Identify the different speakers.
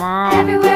Speaker 1: Mom. Everywhere